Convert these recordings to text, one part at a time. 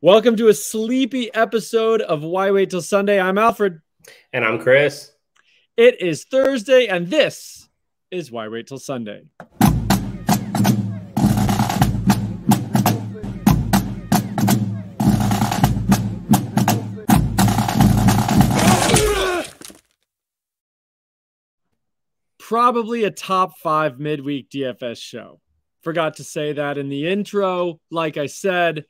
Welcome to a sleepy episode of Why Wait Till Sunday. I'm Alfred. And I'm Chris. It is Thursday, and this is Why Wait Till Sunday. Probably a top five midweek DFS show. Forgot to say that in the intro. Like I said,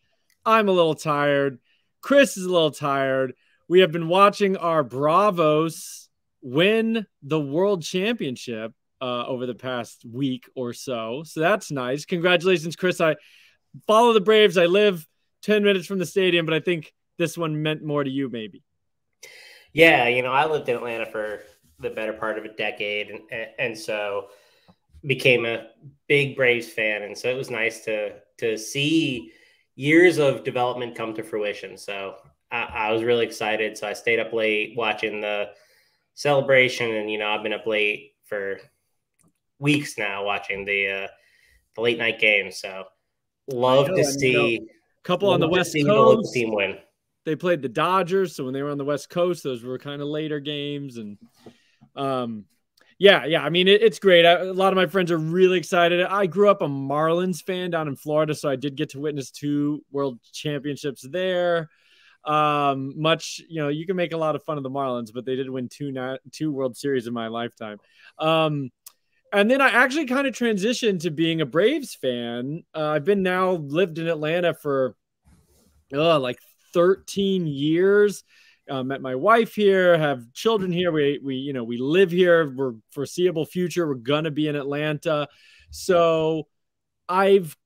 I'm a little tired. Chris is a little tired. We have been watching our Bravos win the world championship uh, over the past week or so. So that's nice. Congratulations, Chris. I follow the Braves. I live 10 minutes from the stadium, but I think this one meant more to you, maybe. Yeah, you know, I lived in Atlanta for the better part of a decade, and, and so became a big Braves fan, and so it was nice to to see years of development come to fruition. So I, I, was really excited. So I stayed up late watching the celebration, and you know I've been up late for weeks now watching the uh, the late night games. So love know, to see a couple on the West Coast team win. They played the Dodgers, so when they were on the West Coast, those were kind of later games, and um, yeah, yeah. I mean, it, it's great. I, a lot of my friends are really excited. I grew up a Marlins fan down in Florida, so I did get to witness two World Championships there. Um, much, you know, you can make a lot of fun of the Marlins, but they did win two two World Series in my lifetime. Um, and then I actually kind of transitioned to being a Braves fan. Uh, I've been now lived in Atlanta for uh, like 13 years uh, met my wife here, have children here. We we you know we live here. We're foreseeable future. We're gonna be in Atlanta, so I've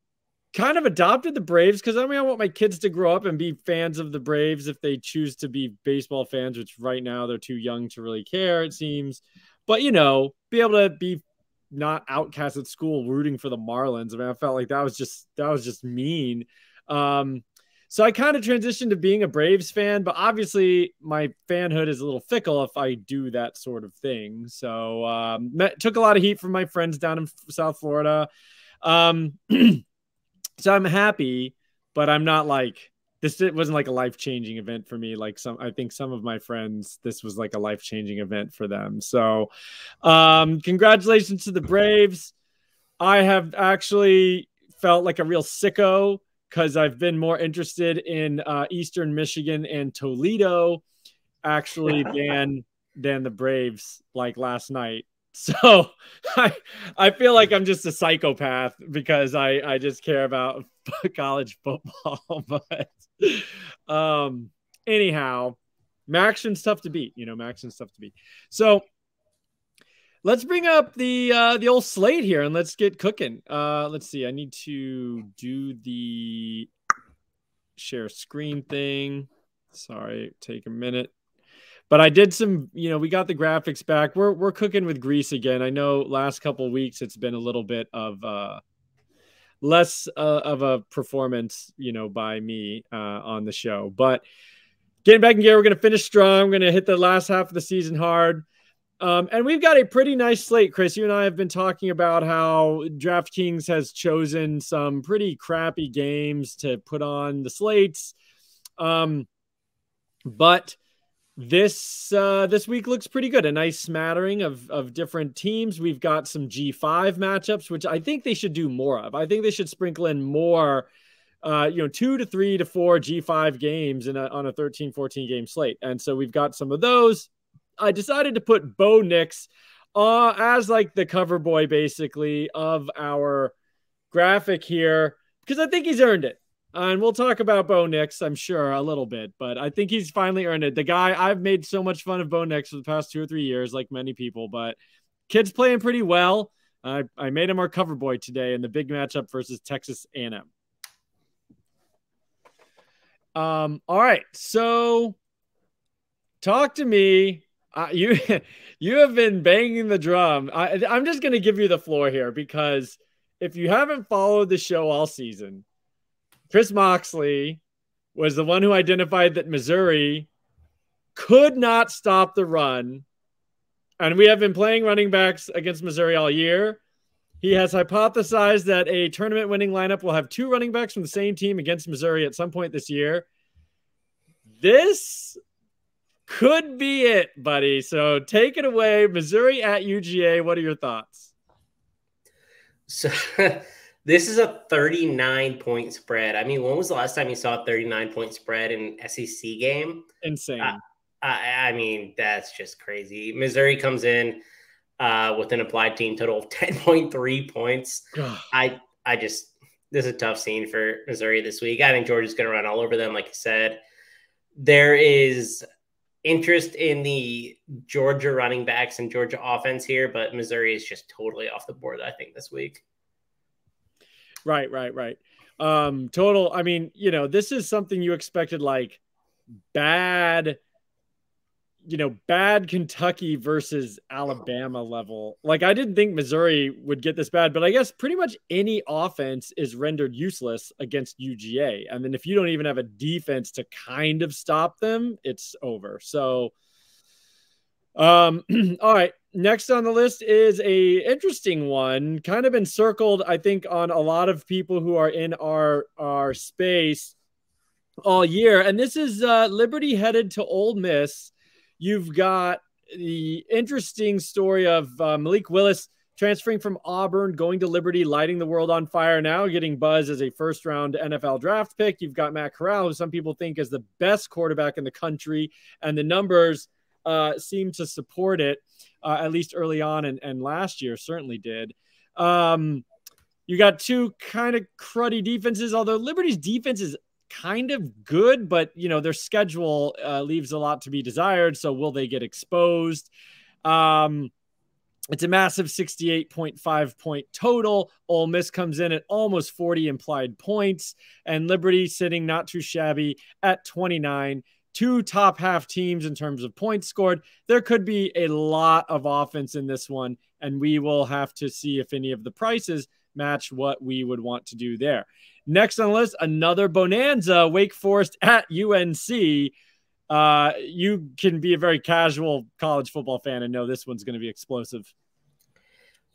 kind of adopted the Braves because I mean I want my kids to grow up and be fans of the Braves if they choose to be baseball fans, which right now they're too young to really care. It seems, but you know, be able to be not outcast at school rooting for the Marlins. I mean, I felt like that was just that was just mean. Um, so I kind of transitioned to being a Braves fan, but obviously my fanhood is a little fickle if I do that sort of thing. So um, met, took a lot of heat from my friends down in South Florida. Um, so I'm happy, but I'm not like this. It wasn't like a life changing event for me. Like some, I think some of my friends, this was like a life changing event for them. So um, congratulations to the Braves. I have actually felt like a real sicko because I've been more interested in uh, Eastern Michigan and Toledo actually than than the Braves like last night. So I I feel like I'm just a psychopath because I I just care about college football. but um anyhow, MACtion's tough to beat. You know, MACtion's tough to beat. So let's bring up the uh the old slate here and let's get cooking. Uh let's see. I need to do the share screen thing. Sorry take a minute. But i did some you know we got the graphics back. We're we're cooking with grease again. I know last couple weeks it's been a little bit of uh less uh, of a performance you know by me uh on the show. But getting back in gear we're gonna finish strong. We're gonna hit the last half of the season hard um, and we've got a pretty nice slate, Chris. You and I have been talking about how DraftKings has chosen some pretty crappy games to put on the slates. Um, but this uh, this week looks pretty good. A nice smattering of of different teams. We've got some G5 matchups, which I think they should do more of. I think they should sprinkle in more uh, you know, two to three to four G5 games in a, on a 13, 14 game slate. And so we've got some of those. I decided to put Bo Nix uh, as like the cover boy, basically, of our graphic here because I think he's earned it. Uh, and we'll talk about Bo Nix, I'm sure, a little bit, but I think he's finally earned it. The guy I've made so much fun of Bo Nix for the past two or three years, like many people, but kid's playing pretty well. I, I made him our cover boy today in the big matchup versus Texas A&M. Um, all right, so talk to me uh, you you have been banging the drum. I, I'm just going to give you the floor here because if you haven't followed the show all season, Chris Moxley was the one who identified that Missouri could not stop the run. And we have been playing running backs against Missouri all year. He has hypothesized that a tournament winning lineup will have two running backs from the same team against Missouri at some point this year. This could be it, buddy. So take it away. Missouri at UGA. What are your thoughts? So this is a 39 point spread. I mean, when was the last time you saw a 39 point spread in SEC game? Insane. Uh, I, I, mean, that's just crazy. Missouri comes in uh, with an implied team total of 10.3 points. I I just this is a tough scene for Missouri this week. I think Georgia's going to run all over them, like you said. There is interest in the Georgia running backs and Georgia offense here, but Missouri is just totally off the board, I think, this week. Right, right, right. Um, total, I mean, you know, this is something you expected like bad you know, bad Kentucky versus Alabama level. Like I didn't think Missouri would get this bad, but I guess pretty much any offense is rendered useless against UGA. I mean, if you don't even have a defense to kind of stop them, it's over. So um all right, next on the list is a interesting one, kind of encircled I think on a lot of people who are in our our space all year. And this is uh Liberty headed to Ole Miss You've got the interesting story of uh, Malik Willis transferring from Auburn, going to Liberty, lighting the world on fire now, getting buzz as a first round NFL draft pick. You've got Matt Corral, who some people think is the best quarterback in the country, and the numbers uh, seem to support it, uh, at least early on, and, and last year certainly did. Um, you got two kind of cruddy defenses, although Liberty's defense is kind of good, but you know their schedule uh, leaves a lot to be desired. So will they get exposed? Um, it's a massive 68.5 point total. Ole Miss comes in at almost 40 implied points, and Liberty sitting not too shabby at 29. Two top half teams in terms of points scored. There could be a lot of offense in this one, and we will have to see if any of the prices match what we would want to do there. Next on the list, another bonanza, Wake Forest at UNC. Uh, you can be a very casual college football fan and know this one's going to be explosive.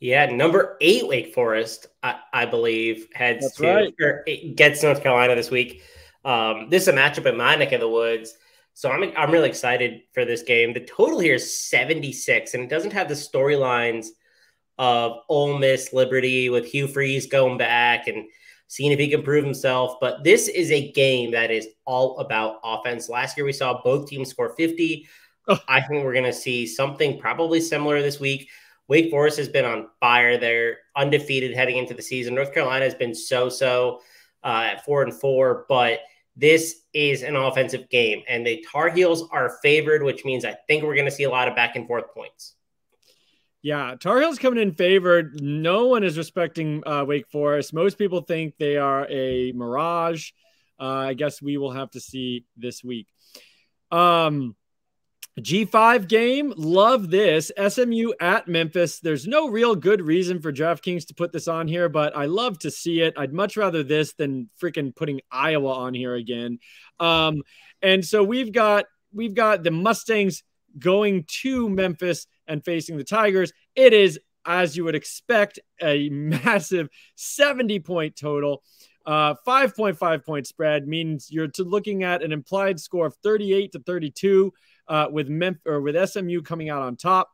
Yeah, number eight Wake Forest, I, I believe, heads That's to right. or gets North Carolina this week. Um, this is a matchup in my neck of the woods, so I'm I'm really excited for this game. The total here is 76, and it doesn't have the storylines of Ole Miss Liberty with Hugh Freeze going back and seeing if he can prove himself. But this is a game that is all about offense. Last year, we saw both teams score 50. Oh. I think we're going to see something probably similar this week. Wake Forest has been on fire. They're undefeated heading into the season. North Carolina has been so so uh, at four and four, but this is an offensive game, and the Tar Heels are favored, which means I think we're going to see a lot of back and forth points. Yeah, Tar Heels coming in favored. No one is respecting uh, Wake Forest. Most people think they are a mirage. Uh, I guess we will have to see this week. Um, G5 game, love this. SMU at Memphis. There's no real good reason for DraftKings to put this on here, but I love to see it. I'd much rather this than freaking putting Iowa on here again. Um, and so we've got we've got the Mustangs going to Memphis and facing the Tigers. It is, as you would expect, a massive 70 point total. Uh, 5.5 point spread means you're to looking at an implied score of 38 to 32 uh, with Memphis or with SMU coming out on top.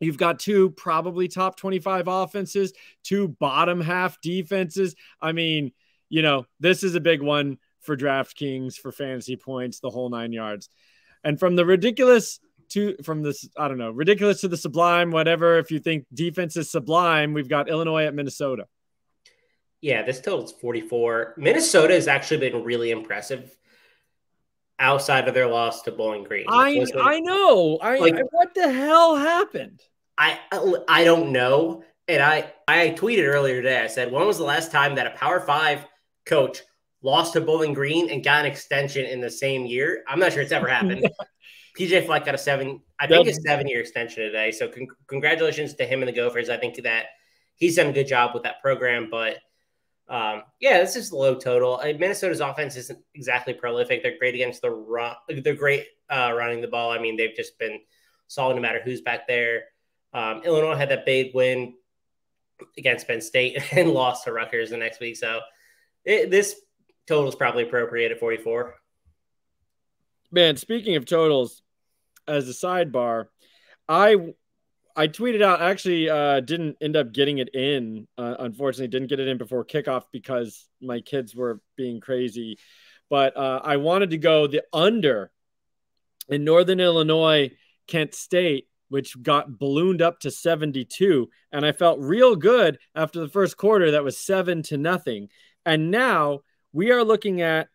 You've got two probably top 25 offenses, two bottom half defenses. I mean, you know, this is a big one for DraftKings for fantasy points, the whole nine yards. And from the ridiculous to from this, I don't know, ridiculous to the sublime, whatever. If you think defense is sublime, we've got Illinois at Minnesota. Yeah, this total is 44. Minnesota has actually been really impressive outside of their loss to Bowling Green. I I know. I, like, I what the hell happened? I I don't know. And I I tweeted earlier today. I said, when was the last time that a Power Five coach lost to Bowling Green and got an extension in the same year? I'm not sure it's ever happened. PJ Fleck got a seven, I think, a seven year extension today. So con- congratulations to him and the Gophers. I think that he's done a good job with that program. But um, yeah, this is low total. Uh, Minnesota's offense isn't exactly prolific. They're great against the run. They're great uh, running the ball. I mean, they've just been solid no matter who's back there. Um, Illinois had that big win against Penn State and lost to Rutgers the next week. So it, this total is probably appropriate at 44. Man, speaking of totals, as a sidebar, I I tweeted out actually uh, didn't end up getting it in. Uh, unfortunately, didn't get it in before kickoff because my kids were being crazy. But uh, I wanted to go the under in Northern Illinois, Kent State, which got ballooned up to 72. And I felt real good after the first quarter that was seven to nothing. And now we are looking at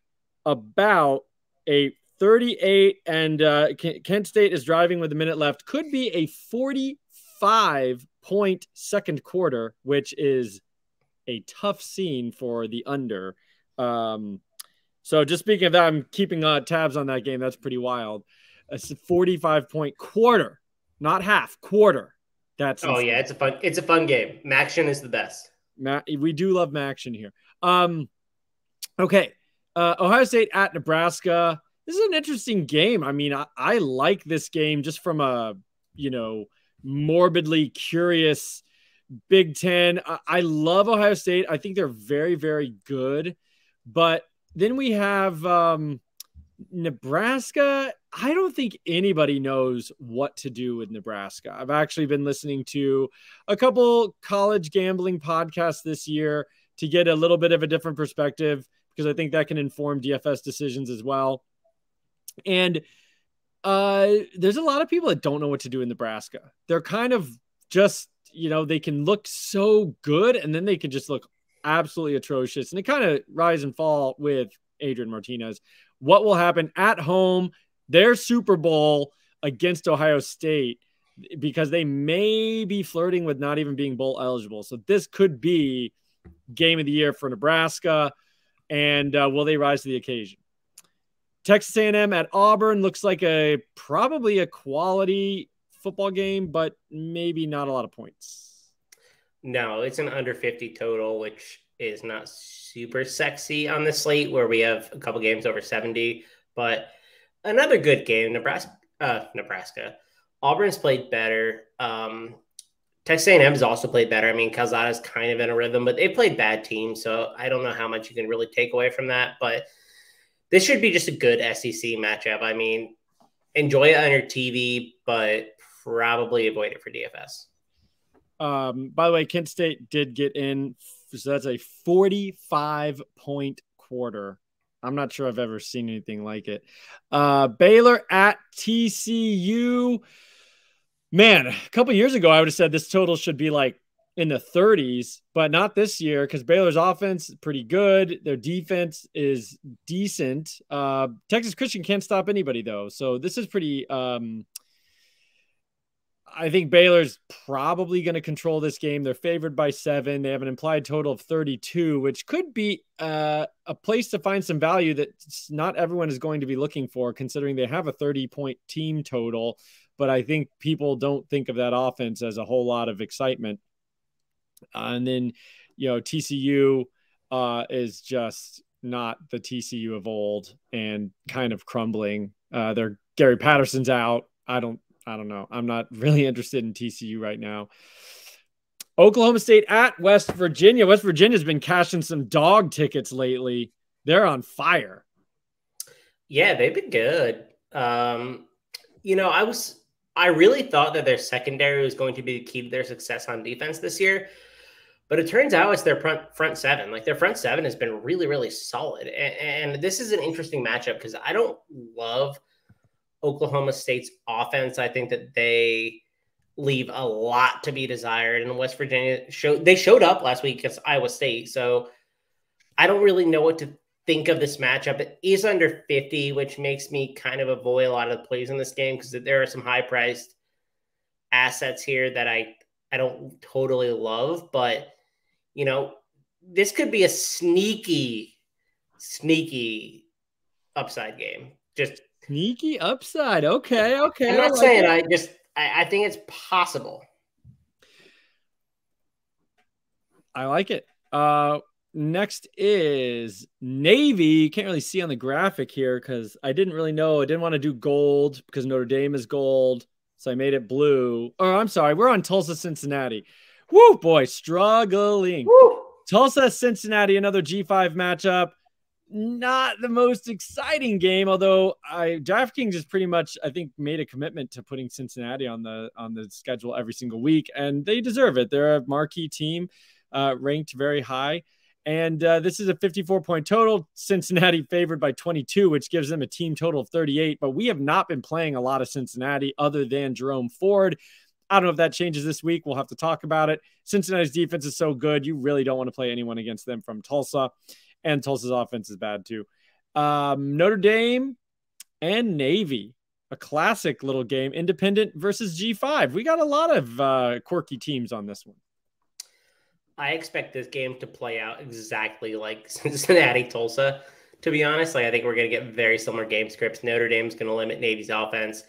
about a 38, and uh, Kent State is driving with a minute left. Could be a 45 point second quarter, which is a tough scene for the under. Um, so just speaking of that, I'm keeping uh, tabs on that game. That's pretty wild. A 45 point quarter, not half, quarter. That's oh insane. yeah, it's a fun it's a fun game. MACtion is the best. Ma- we do love MACtion here. Um, okay, uh, Ohio State at Nebraska. This is an interesting game. I mean, I, I like this game just from a you know morbidly curious Big Ten. I, I love Ohio State. I think they're very very good, but then we have um, Nebraska. I don't think anybody knows what to do with Nebraska. I've actually been listening to a couple college gambling podcasts this year to get a little bit of a different perspective because I think that can inform DFS decisions as well. And uh, there's a lot of people that don't know what to do in Nebraska. They're kind of just, you know, they can look so good and then they can just look absolutely atrocious. And it kind of rise and fall with Adrian Martinez. What will happen at home, their Super Bowl against Ohio State, because they may be flirting with not even being bowl eligible. So this could be game of the year for Nebraska. And uh, will they rise to the occasion? Texas A&M at Auburn looks like a probably a quality football game, but maybe not a lot of points. No, it's an under 50 total, which is not super sexy on the slate where we have a couple games over 70. But another good game, Nebraska. Uh, Nebraska. Auburn's played better. Um, Texas A&M has also played better. I mean, Calzada's kind of in a rhythm, but they played bad teams, so I don't know how much you can really take away from that. But this should be just a good SEC matchup. I mean, enjoy it on your TV, but probably avoid it for DFS. Um, by the way, Kent State did get in, so that's a 45 point quarter. I'm not sure I've ever seen anything like it. Uh, Baylor at TCU. Man, a couple years ago, I would have said this total should be like in the 30s, but not this year because Baylor's offense is pretty good. Their defense is decent. Uh, Texas Christian can't stop anybody though, so this is pretty um, I think Baylor's probably going to control this game. They're favored by seven. They have an implied total of 32, which could be uh, a place to find some value that not everyone is going to be looking for, considering they have a 30 point team total. But I think people don't think of that offense as a whole lot of excitement. Uh, and then, you know, TCU uh, is just not the TCU of old and kind of crumbling. Uh, they're Gary Patterson's out. I don't I don't know. I'm not really interested in TCU right now. Oklahoma State at West Virginia. West Virginia's been cashing some dog tickets lately. They're on fire. Yeah, they've been good. Um, you know, I was I really thought that their secondary was going to be the key to their success on defense this year. But it turns out it's their front front seven. Like their front seven has been really, really solid. And, and this is an interesting matchup because I don't love Oklahoma State's offense. I think that they leave a lot to be desired. And West Virginia showed they showed up last week against Iowa State. So I don't really know what to think of this matchup. It is under 50, which makes me kind of avoid a lot of the plays in this game because there are some high priced assets here that I I don't totally love, but you know, this could be a sneaky, sneaky upside game. Just Sneaky upside. Okay, okay. I'm not I like saying it. I just I, I think it's possible. I like it. Uh next is Navy. Can't really see on the graphic here because I didn't really know. I didn't want to do gold because Notre Dame is gold. So I made it blue. Or I'm sorry, we're on Tulsa, Cincinnati. Woo, boy, struggling. Woo. Tulsa, Cincinnati, another G5 matchup. Not the most exciting game, although I DraftKings has pretty much, I think, made a commitment to putting Cincinnati on the on the schedule every single week, and they deserve it. They're a marquee team, uh, ranked very high. And uh, this is a 54 point total. Cincinnati favored by 22, which gives them a team total of 38. But we have not been playing a lot of Cincinnati other than Jerome Ford. I don't know if that changes this week. We'll have to talk about it. Cincinnati's defense is so good. You really don't want to play anyone against them from Tulsa. And Tulsa's offense is bad too. Um, Notre Dame and Navy, a classic little game. Independent versus G5. We got a lot of uh, quirky teams on this one. I expect this game to play out exactly like Cincinnati Tulsa. To be honest, like I think we're going to get very similar game scripts. Notre Dame's going to limit Navy's offense.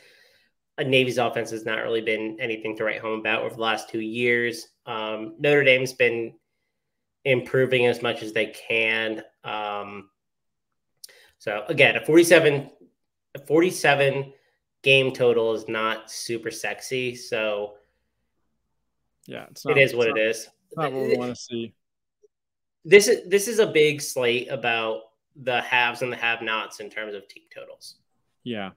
Navy's offense has not really been anything to write home about over the last two years. Um, Notre Dame's been improving as much as they can. Um, so again, a 47, a 47 game total is not super sexy. So yeah, it's not, it is what not, it is. Not what we want to see. This is this is a big slate about the haves and the have-nots in terms of team totals. Yeah.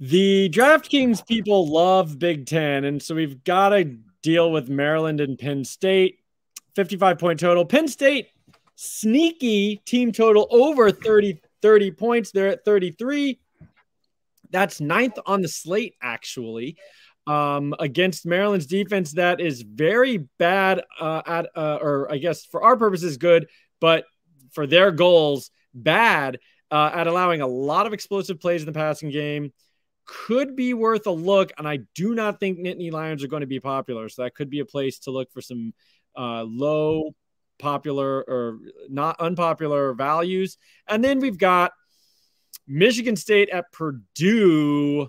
The DraftKings people love Big Ten, and so we've got to deal with Maryland and Penn State. 55 point total. Penn State, sneaky team total over 30, 30 points. They're at 33. That's ninth on the slate, actually um, against Maryland's defense that is very bad uh, at, uh, or I guess for our purposes, good, but for their goals, bad uh, at allowing a lot of explosive plays in the passing game. Could be worth a look, and I do not think Nittany Lions are going to be popular. So that could be a place to look for some uh, low popular or not unpopular values. And then we've got Michigan State at Purdue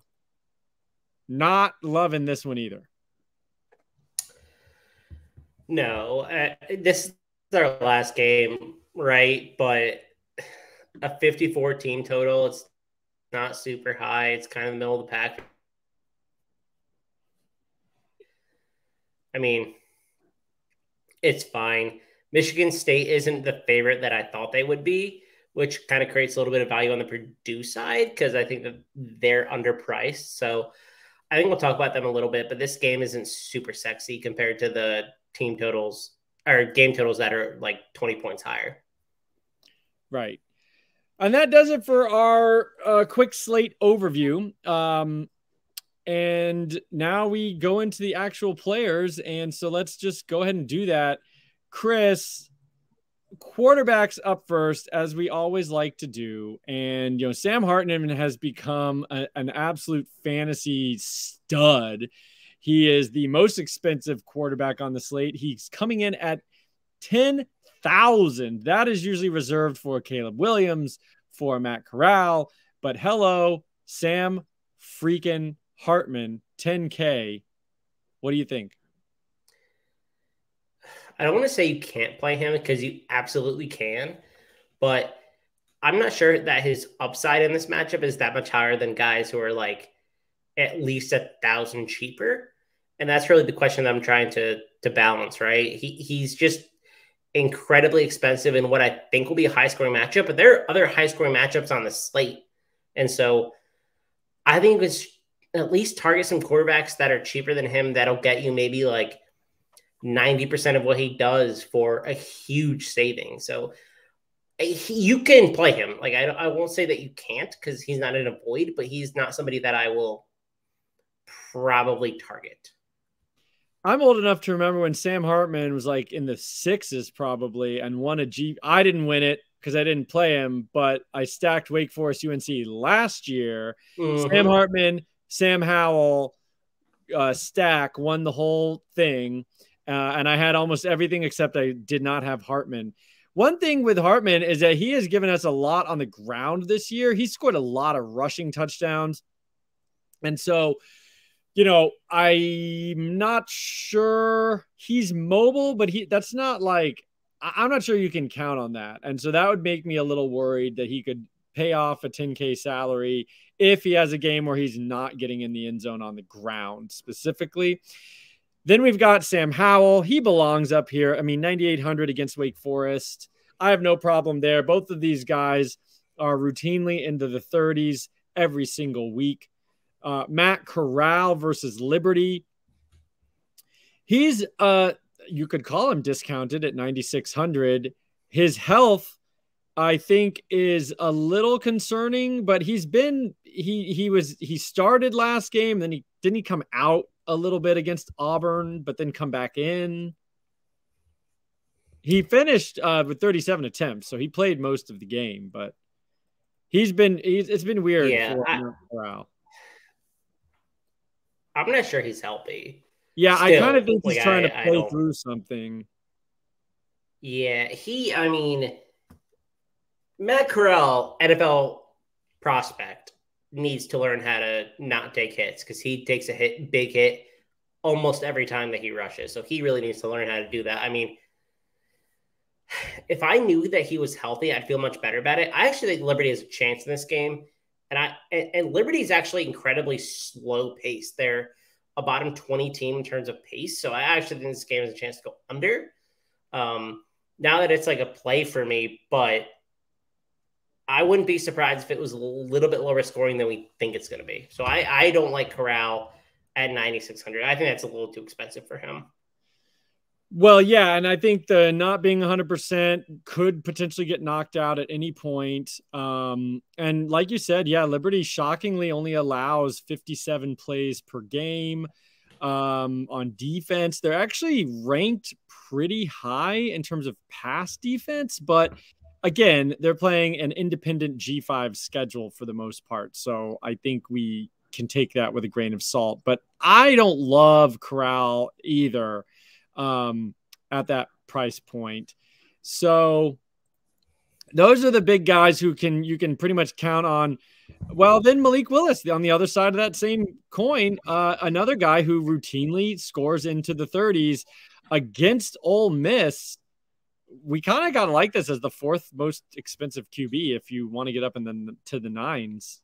not loving this one either. No, uh, this is our last game, right? But a 54 team total, it's not super high. It's kind of the middle of the pack. I mean, it's fine. Michigan State isn't the favorite that I thought they would be, which kind of creates a little bit of value on the Purdue side because I think that they're underpriced. So I think we'll talk about them a little bit, but this game isn't super sexy compared to the team totals or game totals that are like 20 points higher. Right. And that does it for our uh, quick slate overview. Um, and now we go into the actual players. And so let's just go ahead and do that. Chris, quarterbacks up first, as we always like to do. And, you know, Sam Hartman has become a, an absolute fantasy stud. He is the most expensive quarterback on the slate. He's coming in at 10,000. That is usually reserved for Caleb Williams, for Matt Corral. But hello, Sam freaking Hartman, 10K. What do you think? I don't want to say you can't play him because you absolutely can, but I'm not sure that his upside in this matchup is that much higher than guys who are like at least a thousand cheaper. And that's really the question that I'm trying to to balance, right? He he's just incredibly expensive in what I think will be a high scoring matchup, but there are other high scoring matchups on the slate. And so I think it's at least target some quarterbacks that are cheaper than him that'll get you maybe like 90% of what he does for a huge saving. So eh, he, you can play him. Like, I, I won't say that you can't because he's not in a void, but he's not somebody that I will probably target. I'm old enough to remember when Sam Hartman was like in the sixes, probably, and won a G. I didn't win it because I didn't play him, but I stacked Wake Forest UNC last year. Mm-hmm. Sam Hartman, Sam Howell, uh, stack won the whole thing. Uh, and I had almost everything except I did not have Hartman. One thing with Hartman is that he has given us a lot on the ground this year. He scored a lot of rushing touchdowns. And so, you know, I'm not sure he's mobile, but he that's not like I'm not sure you can count on that. And so that would make me a little worried that he could pay off a 10K salary if he has a game where he's not getting in the end zone on the ground specifically. Then we've got Sam Howell. He belongs up here. I mean, 9,800 against Wake Forest. I have no problem there. Both of these guys are routinely into the 30s every single week. Uh, Matt Corral versus Liberty. He's uh you could call him discounted at 9600. His health I think is a little concerning, but he's been he he was he started last game, then he didn't he come out a little bit against Auburn, but then come back in. He finished uh, with 37 attempts, so he played most of the game, but he's been he's, it's been weird yeah, I, I'm not sure he's healthy. Yeah, Still, I kind of think he's like, trying I, to play through something. Yeah, he. I mean, Matt Corral, NFL prospect, needs to learn how to not take hits because he takes a hit, big hit, almost every time that he rushes. So he really needs to learn how to do that. I mean, if I knew that he was healthy, I'd feel much better about it. I actually think Liberty has a chance in this game, and I and, and Liberty is actually incredibly slow paced. They're a bottom 20 team in terms of pace. So I actually think this game has a chance to go under. Um, now that it's like a play for me, but I wouldn't be surprised if it was a little bit lower scoring than we think it's going to be. So I, I don't like Corral at 9,600. I think that's a little too expensive for him. Well, yeah, and I think the not being 100% could potentially get knocked out at any point. Um, and like you said, yeah, Liberty shockingly only allows 57 plays per game um, on defense. They're actually ranked pretty high in terms of pass defense, but again, they're playing an independent G5 schedule for the most part. So I think we can take that with a grain of salt. But I don't love Corral either um, at that price point. So those are the big guys who can you can pretty much count on. Well, then Malik Willis on the other side of that same coin, uh, another guy who routinely scores into the 30s against Ole Miss. We kind of got to like this as the fourth most expensive QB if you want to get up in the to the nines.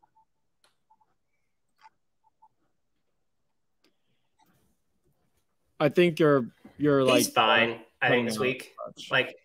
I think you're you're He's like He's fine. I think this week, like.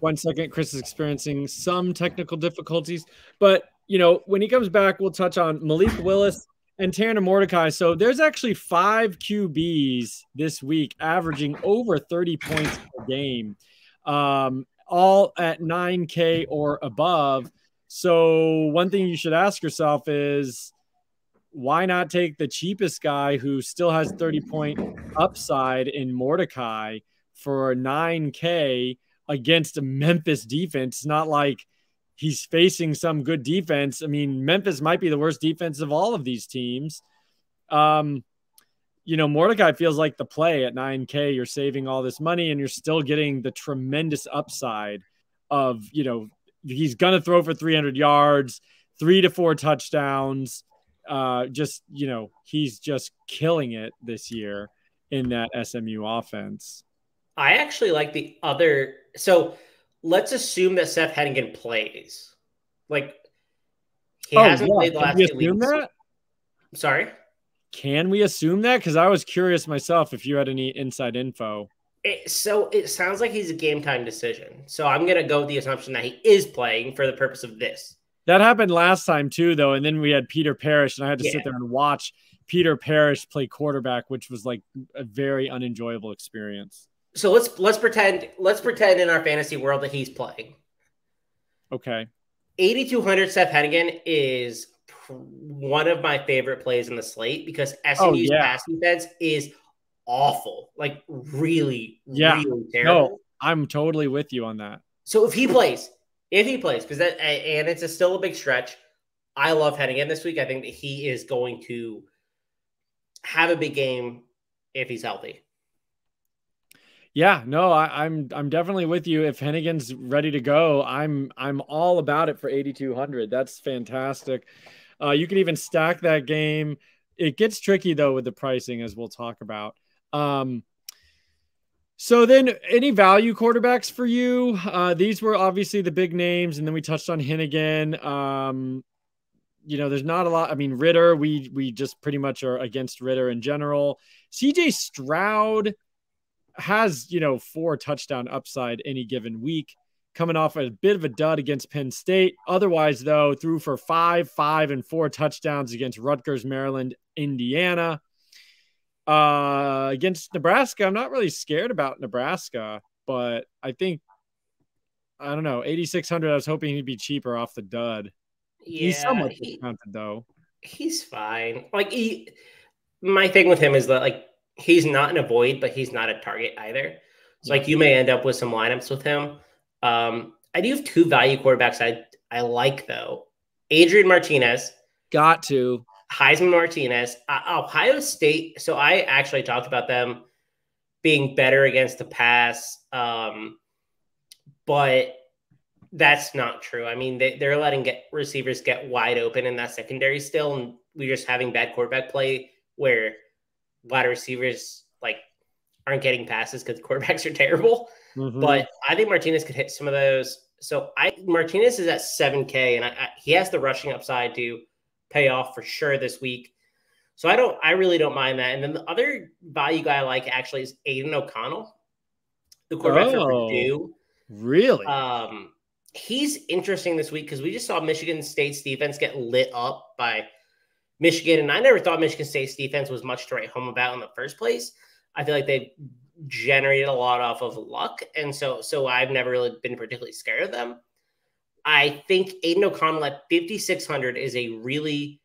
One second, Chris is experiencing some technical difficulties, but you know when he comes back, we'll touch on Malik Willis and Tanner Mordecai. So there's actually five QBs this week averaging over 30 points per game, um, all at 9K or above. So one thing you should ask yourself is why not take the cheapest guy who still has 30 point upside in Mordecai for 9K against a Memphis defense? not like he's facing some good defense. I mean, Memphis might be the worst defense of all of these teams. Um, you know, Mordecai feels like the play at 9K. You're saving all this money and you're still getting the tremendous upside of, you know, he's going to throw for 300 yards, three to four touchdowns. Uh, just, you know, he's just killing it this year in that SMU offense. I actually like the other. So let's assume that Seth Henigan plays. Like, he oh, hasn't yeah. played the last two weeks. That? Sorry? Can we assume that? Because I was curious myself if you had any inside info. It, so it sounds like he's a game time decision. So I'm going to go with the assumption that he is playing for the purpose of this. That happened last time too, though. And then we had Peter Parrish, and I had to yeah. sit there and watch Peter Parrish play quarterback, which was like a very unenjoyable experience. So let's let's pretend let's pretend in our fantasy world that he's playing. Okay. 8200 Seth Henigan is one of my favorite plays in the slate because SMU's oh, yeah. pass defense is awful, like really, yeah. really terrible. No, I'm totally with you on that. So if he plays, if he plays, because that and it's a still a big stretch. I love Henigan this week. I think that he is going to have a big game if he's healthy. Yeah, no, I, am I'm, I'm definitely with you. If Henigan's ready to go, I'm I'm all about it for 8200. That's fantastic. Uh, you can even stack that game. It gets tricky though with the pricing, as we'll talk about. Um, so then, any value quarterbacks for you? Uh, these were obviously the big names, and then we touched on Henigan. Um, you know, there's not a lot. I mean, Ritter, we we just pretty much are against Ritter in general. CJ Stroud has, you know, four touchdown upside any given week, coming off a bit of a dud against Penn State. Otherwise, though, threw for five, five, and four touchdowns against Rutgers, Maryland, Indiana. Uh, against Nebraska, I'm not really scared about Nebraska, but I think I don't know, 8600. I was hoping he'd be cheaper off the dud. Yeah, he's somewhat he, discounted though. He's fine. Like he, my thing with him is that like he's not in a void, but he's not a target either. So like you may end up with some lineups with him. Um, I do have two value quarterbacks I I like though. Adrian Martinez. Got to. Heisman Martinez. Uh, Ohio State. So I actually talked about them being better against the pass. Um, but that's not true. I mean, they, they're letting get receivers get wide open in that secondary still, and we're just having bad quarterback play where wide receivers like aren't getting passes because quarterbacks are terrible. Mm-hmm. But I think Martinez could hit some of those. So I Martinez is at seven K, and I, I, he has the rushing upside to pay off for sure this week. So I don't, I really don't mind that. And then the other value guy I like actually is Aidan O'Connell, the quarterback oh, for Purdue. Really? Um, he's interesting this week because we just saw Michigan State's defense get lit up by Michigan, and I never thought Michigan State's defense was much to write home about in the first place. I feel like they generated a lot off of luck, and so so I've never really been particularly scared of them. I think Aidan O'Connell at 5600 is a really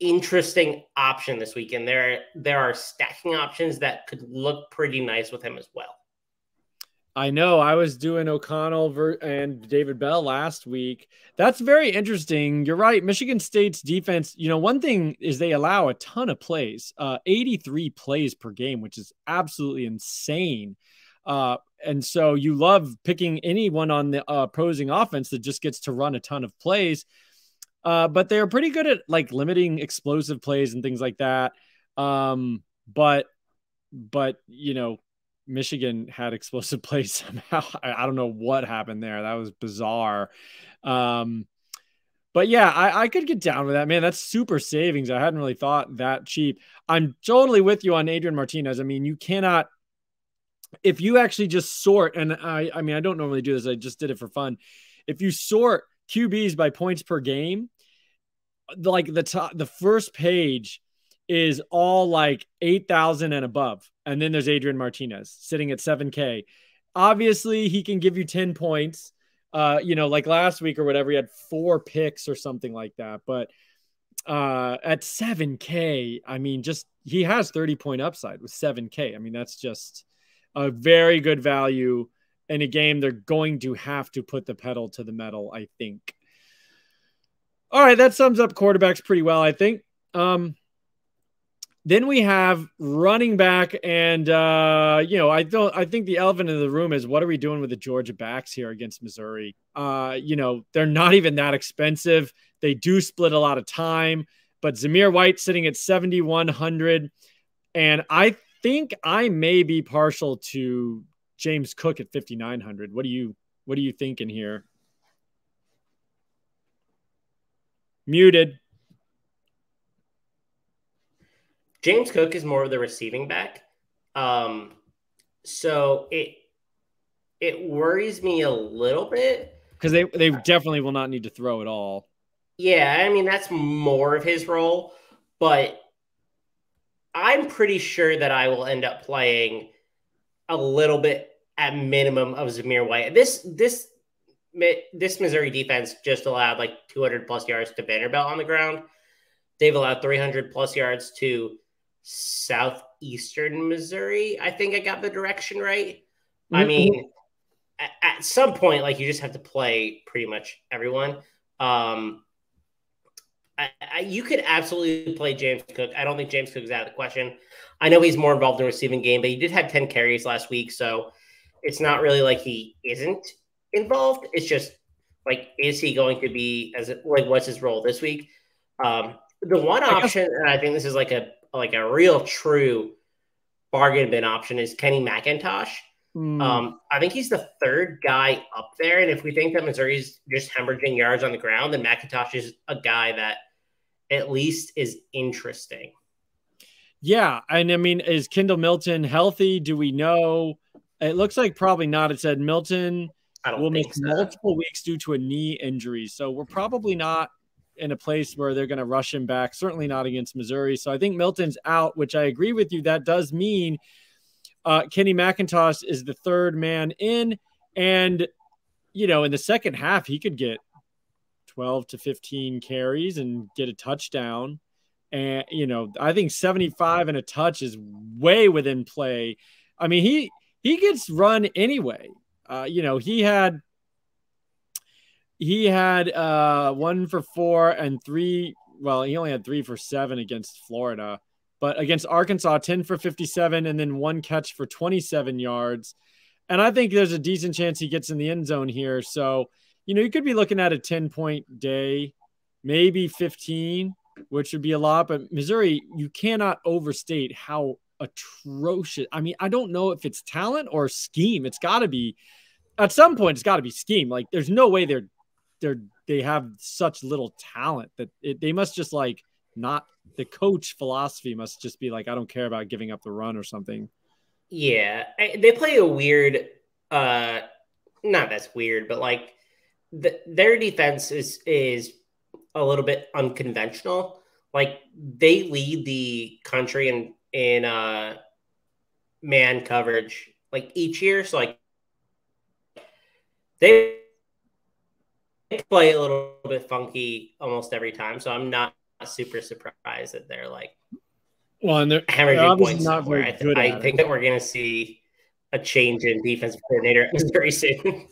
interesting option this weekend. There there are stacking options that could look pretty nice with him as well. I know I was doing O'Connell and David Bell last week. That's very interesting. You're right. Michigan State's defense, you know, one thing is they allow a ton of plays, uh, 83 plays per game, which is absolutely insane. Uh, and so you love picking anyone on the uh, opposing offense that just gets to run a ton of plays. Uh, but they're pretty good at like limiting explosive plays and things like that. Um, but, but, you know, Michigan had explosive plays somehow. I, I, don't know what happened there. That was bizarre. Um, but yeah, I, I could get down with that, man. That's super savings. I hadn't really thought that cheap. I'm totally with you on Adrian Martinez. I mean, you cannot, if you actually just sort, and I, I mean, I don't normally do this. I just did it for fun. If you sort QBs by points per game, like the top, the first page is all like 8,000 and above. And then there's Adrian Martinez sitting at 7K. Obviously, he can give you 10 points. Uh, you know, like last week or whatever, he had four picks or something like that. But uh, at 7K, I mean, just he has 30 point upside with 7K. I mean, that's just a very good value in a game they're going to have to put the pedal to the metal, I think. All right, that sums up quarterbacks pretty well, I think. Um, then we have running back, and uh, you know, I don't. I think the elephant in the room is what are we doing with the Georgia backs here against Missouri? Uh, you know, they're not even that expensive. They do split a lot of time, but Zamir White sitting at seventy one hundred, and I think I may be partial to James Cook at fifty nine hundred. What do you What are you thinking here? Muted. James Cook is more of the receiving back. Um, so it it worries me a little bit because they they definitely will not need to throw at all. Yeah, I mean that's more of his role, but I'm pretty sure that I will end up playing a little bit at minimum of Zamir White. This this this Missouri defense just allowed like 200 plus yards to Vanderbilt on the ground. They've allowed 300 plus yards to southeastern Missouri. I think I got the direction right. Mm-hmm. I mean, at, at, some point, like you just have to play pretty much everyone. Um, I, I, you could absolutely play James Cook. I don't think James Cook is out of the question. I know he's more involved in receiving game, but he did have 10 carries last week. So it's not really like he isn't involved. It's just like, is he going to be as like, what's his role this week? Um, the one option, and I think this is like a like a real true bargain bin option is Kenny McIntosh. Mm. Um, I think he's the third guy up there. And if we think that Missouri's just hemorrhaging yards on the ground, then McIntosh is a guy that at least is interesting. Yeah, and I mean, is Kendall Milton healthy? Do we know? It looks like probably not. It said Milton will miss so. multiple weeks due to a knee injury, so we're probably not in a place where they're going to rush him back. Certainly not against Missouri. So I think Milton's out, which I agree with you. That does mean uh, Kenny McIntosh is the third man in, and you know, in the second half, he could get 12 to 15 carries and get a touchdown. And, you know, I think 75 and a touch is way within play. I mean, he, he gets run anyway. Uh, you know, he had, he had uh, one for four and three. Well, he only had three for seven against Florida, but against Arkansas, 10 for 57 and then one catch for 27 yards. And I think there's a decent chance he gets in the end zone here. So, you know, you could be looking at a 10 point day, maybe 15, which would be a lot. But Missouri, you cannot overstate how atrocious. I mean, I don't know if it's talent or scheme. It's got to be at some point. It's got to be scheme. Like, there's no way they're they're they have such little talent that it, they must just like not the coach philosophy must just be like I don't care about giving up the run or something. Yeah, they play a weird. uh Not that's weird, but like the, their defense is is a little bit unconventional. Like they lead the country in in uh, man coverage like each year. So like they play a little bit funky almost every time. So I'm not super surprised that they're like well, and they're, they're points. Not very I, good I think that we're going to see a change in defensive coordinator very soon.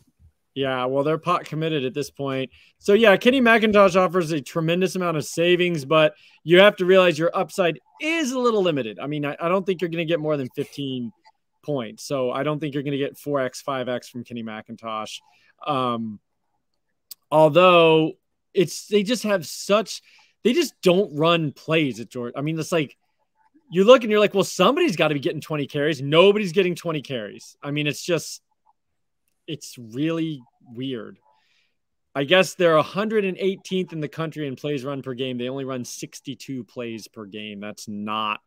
Yeah, well, they're pot committed at this point. So, yeah, Kenny McIntosh offers a tremendous amount of savings, but you have to realize your upside is a little limited. I mean, I, I don't think you're going to get more than 15 points. So, I don't think you're going to get 4x, 5x from Kenny McIntosh. Um, although it's, they just have such, they just don't run plays at Georgia. I mean, it's like, you look and you're like, well, somebody's got to be getting 20 carries. Nobody's getting 20 carries. I mean, it's just, it's really weird. I guess they're 118th in the country in plays run per game. They only run 62 plays per game. That's not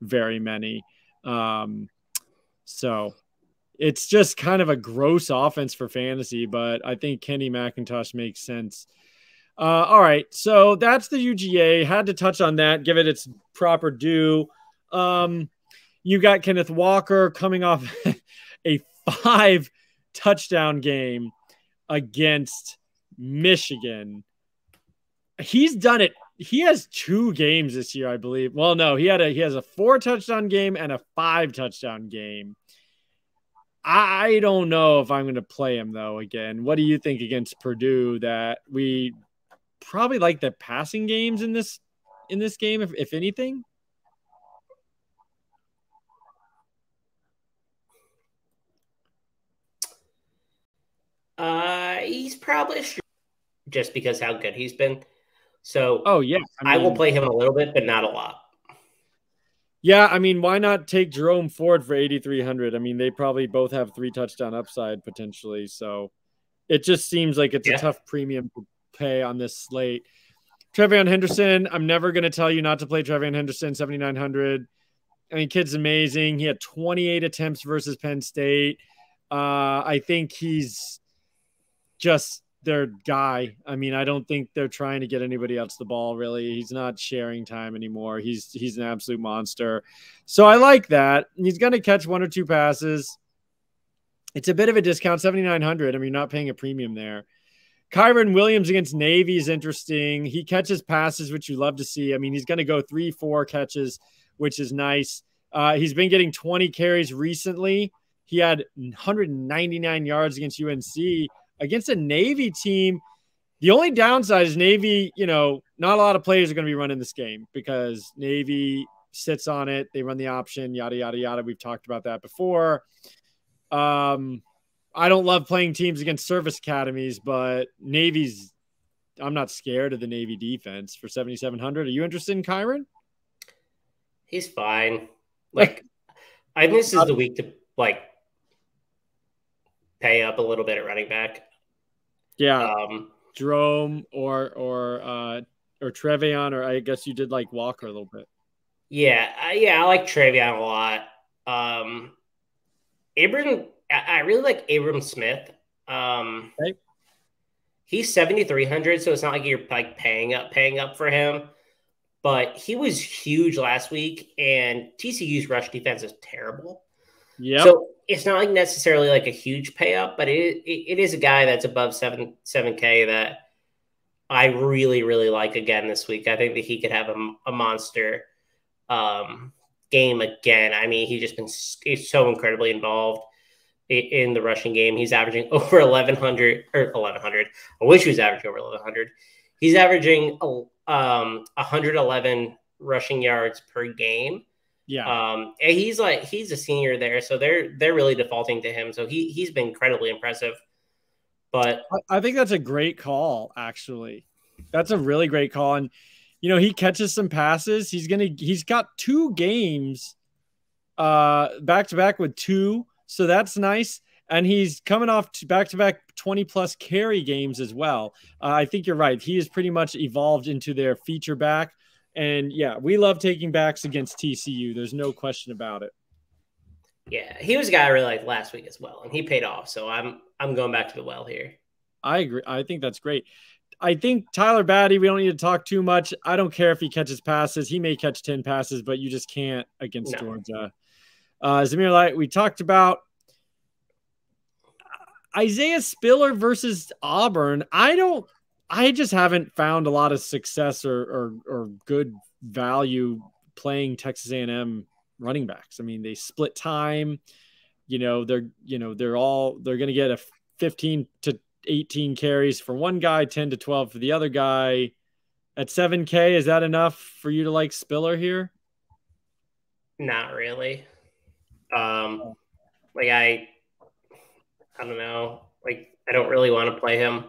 very many. Um, so it's just kind of a gross offense for fantasy, but I think Kenny McIntosh makes sense. Uh, all right, so that's the UGA. Had to touch on that, give it its proper due. Um, you got Kenneth Walker coming off a five touchdown game against Michigan. He's done it. He has two games this year, I believe. Well, no, he had a he has a four touchdown game and a five touchdown game. I don't know if I'm going to play him though again. What do you think against Purdue that we probably like the passing games in this in this game if, if anything? Uh, he's probably just because how good he's been. So, oh yeah, I, mean, I, will play him a little bit, but not a lot. Yeah, I mean, why not take Jerome Ford for eighty three hundred? I mean, they probably both have three touchdown upside potentially. So, it just seems like it's yeah. a tough premium to pay on this slate. TreVeyon Henderson, I'm never going to tell you not to play TreVeyon Henderson 7900. I mean, kid's amazing. He had 28 attempts versus Penn State. Uh, I think he's just their guy. I mean, I don't think they're trying to get anybody else the ball really. He's not sharing time anymore. He's he's an absolute monster. So I like that. He's going to catch one or two passes. It's a bit of a discount, 7900. I mean, you're not paying a premium there. Kyren Williams against Navy is interesting. He catches passes, which you love to see. I mean, he's going to go three, four catches, which is nice. Uh, he's been getting 20 carries recently. He had 199 yards against UNC against a Navy team. The only downside is Navy, you know, not a lot of players are going to be running this game because Navy sits on it. They run the option, yada, yada, yada. We've talked about that before. Um, I don't love playing teams against service academies, but Navy's, I'm not scared of the Navy defense for 7,700. Are you interested in Kyren? He's fine. Like, I think this is the week to, like, pay up a little bit at running back. Yeah. Um, Jerome or or uh, or TreVeyon, or I guess you did like Walker a little bit. Yeah, uh, yeah, I like TreVeyon a lot. Um, Abram, I really like Abram Smith. Um. He's seventy three hundred, so it's not like you're like paying up, paying up for him. But he was huge last week, and TCU's rush defense is terrible. Yeah. So it's not like necessarily like a huge pay up, but it, it, it is a guy that's above seven seven k that I really really like again this week. I think that he could have a, a monster um, game again. I mean, he's just been he's so incredibly involved in the rushing game. He's averaging over 1100 or 1100. I wish he was averaging over 1100. He's averaging um 111 rushing yards per game. Yeah. Um and he's like he's a senior there, so they're they're really defaulting to him. So he he's been incredibly impressive. But I think that's a great call actually. That's a really great call and you know, he catches some passes. He's going to he's got two games uh back to back with two so that's nice. And he's coming off back to back 20 plus carry games as well. Uh, I think you're right. He has pretty much evolved into their feature back. And yeah, we love taking backs against TCU. There's no question about it. Yeah, he was a guy I really liked last week as well, and he paid off. So I'm I'm going back to the well here. I agree. I think that's great. I think Tyler Badie, we don't need to talk too much. I don't care if he catches passes. He may catch 10 passes, but you just can't against no. Georgia. Uh, Zamir White, we talked about Isaiah Spiller versus Auburn. I don't. I just haven't found a lot of success or or, or good value playing Texas A&M running backs. I mean, they split time. You know, they're you know they're all they're going to get a 15 to 18 carries for one guy, 10 to 12 for the other guy. At 7K, is that enough for you to like Spiller here? Not really. Um, like I, I don't know. Like I don't really want to play him.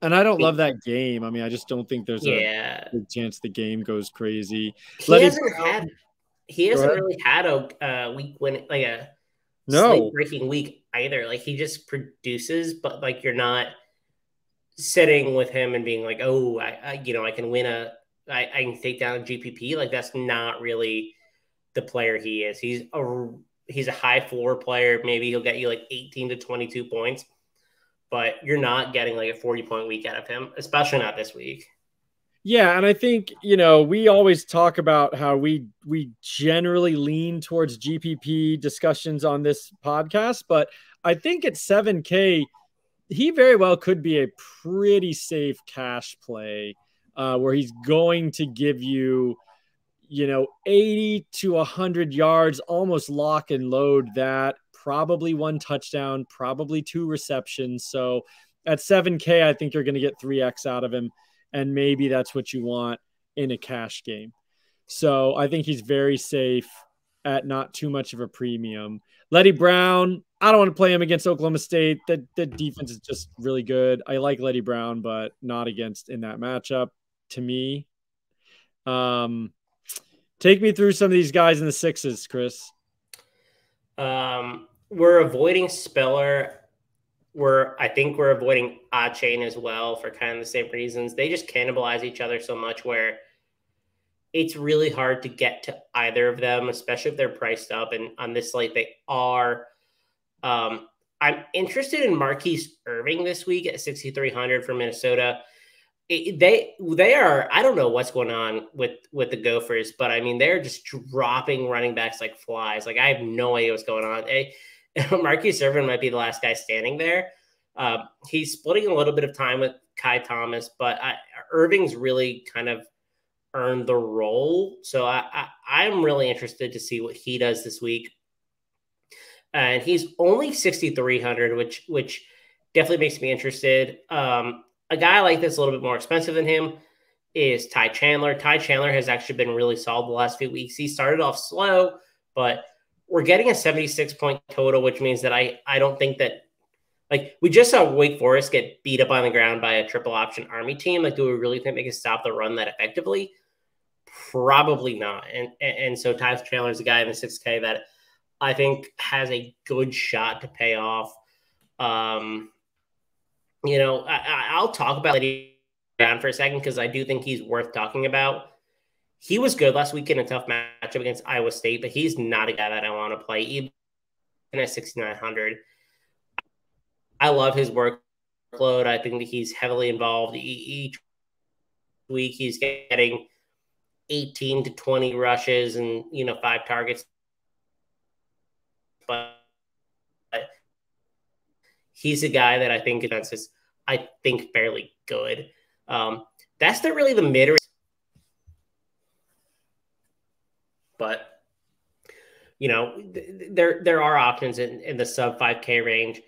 And I don't love that game. I mean, I just don't think there's yeah. a chance the game goes crazy. He Let hasn't had he hasn't really had a uh, week when like a no breaking week either. Like he just produces, but like you're not sitting with him and being like, oh, I, I you know I can win a I, I can take down a GPP. Like that's not really the player he is. He's a he's a high floor player. Maybe he'll get you like 18 to 22 points, but you're not getting like a 40 point week out of him, especially not this week. Yeah, and I think you know we always talk about how we we generally lean towards GPP discussions on this podcast, but I think at 7K, he very well could be a pretty safe cash play uh, where he's going to give you you know, 80 to 100 yards, almost lock and load that. Probably one touchdown, probably two receptions. So at 7K, I think you're going to get 3X out of him. And maybe that's what you want in a cash game. So I think he's very safe at not too much of a premium. Leddie Brown, I don't want to play him against Oklahoma State. The, the defense is just really good. I like Leddie Brown, but not against in that matchup to me. Um, Take me through some of these guys in the sixes, Chris. Um, we're avoiding Spiller. We're I think we're avoiding Achane as well for kind of the same reasons. They just cannibalize each other so much where it's really hard to get to either of them, especially if they're priced up. And on this slate, they are. Um, I'm interested in Mar'Keise Irving this week at 6,300 for Minnesota they they are I don't know what's going on with with the Gophers, but I mean they're just dropping running backs like flies. Like I have no idea what's going on. Hey, Mar'Keise Irvin might be the last guy standing there. Uh, he's splitting a little bit of time with Ky Thomas, but I, Irving's really kind of earned the role. So I, I I'm really interested to see what he does this week. And he's only 6,300, which which definitely makes me interested. Um, a guy like this, a little bit more expensive than him, is Ty Chandler. Ty Chandler has actually been really solid the last few weeks. He started off slow, but we're getting a 76 point total, which means that I I don't think that like we just saw Wake Forest get beat up on the ground by a triple option Army team. Like, do we really think they can stop the run that effectively? Probably not. And and, and so Ty Chandler is a guy in the 6K that I think has a good shot to pay off. Um, you know, I, will talk about it down for a second because I do think he's worth talking about. He was good last week in a tough matchup against Iowa State, but he's not a guy that I want to play even at 6,900. I love his workload. I think that he's heavily involved each week. He's getting 18 to 20 rushes and, you know, five targets. But he's a guy that I think is, I think, fairly good. Um, that's not really the mid. But you know, th- there there are options in, in the sub 5K range.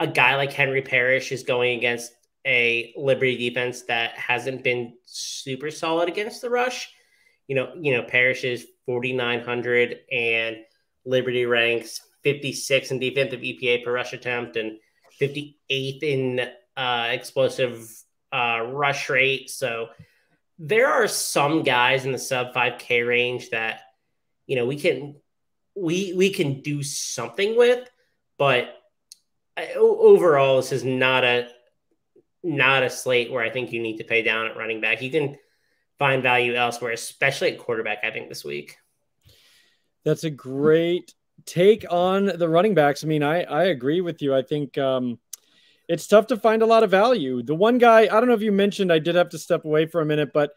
A guy like Henry Parrish is going against a Liberty defense that hasn't been super solid against the rush. You know, you know, Parrish is 4,900 and Liberty ranks 56 in defensive EPA per rush attempt and 58th in uh, explosive uh, rush rate. So there are some guys in the sub 5K range that, you know, we can we we can do something with, but overall, this is not a not a slate where I think you need to pay down at running back. You can find value elsewhere, especially at quarterback. I think this week. That's a great take on the running backs. I mean, I I agree with you. I think um, it's tough to find a lot of value. The one guy I don't know if you mentioned, I did have to step away for a minute, but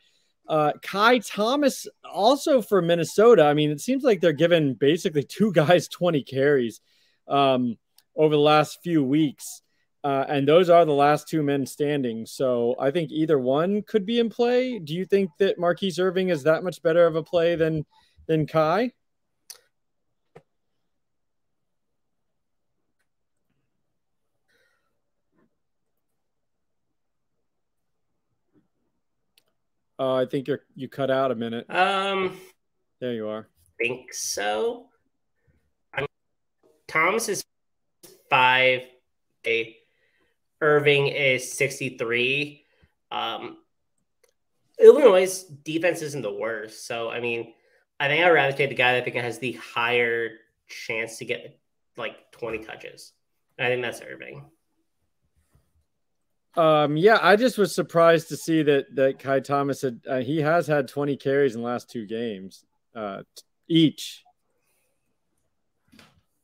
uh, Ky Thomas also for Minnesota. I mean, it seems like they're giving basically two guys 20 carries um, over the last few weeks. Uh, and those are the last two men standing. So I think either one could be in play. Do you think that Mar'Keise Irving is that much better of a play than than Ky? Oh, I think you're you cut out a minute. Um, there you are. Think so. I'm, Thomas is five. A Irving is sixty three. Um, Illinois' defense isn't the worst, so I mean, I think I'd rather take the guy that I think has the higher chance to get like twenty touches. I think that's Irving. Um, yeah, I just was surprised to see that that Ky Thomas had uh, he has had 20 carries in the last two games, uh, each.